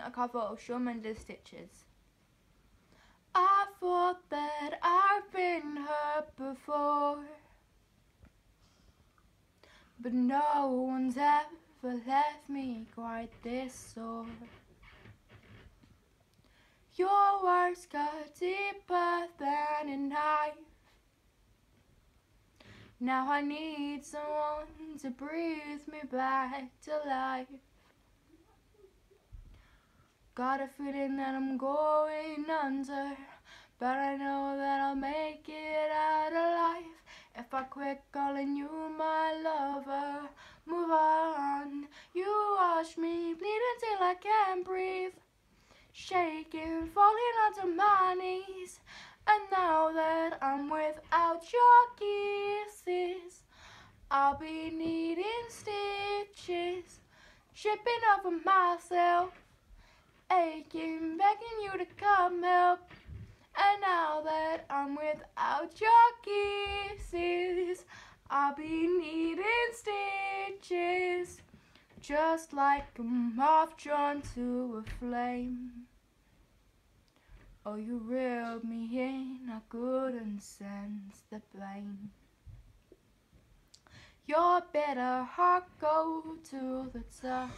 a cover of Mendes Stitches. I thought that I've been hurt before, but no one's ever left me quite this sore. Your words cut deeper than a knife. Now I need someone to breathe me back to life. Got a feeling that I'm going under, but I know that I'll make it out alive. If I quit calling you my lover, move on. You watch me bleed until I can't breathe. Shaking, falling onto my knees. And now that I'm without your kisses, I'll be needing stitches, tripping over myself, aching, begging you to come help. And now that I'm without your kisses, I'll be needing stitches, just like a moth drawn to a flame. Oh, you reeled me in, I couldn't sense the pain. Your better heart go to the touch.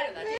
You had it.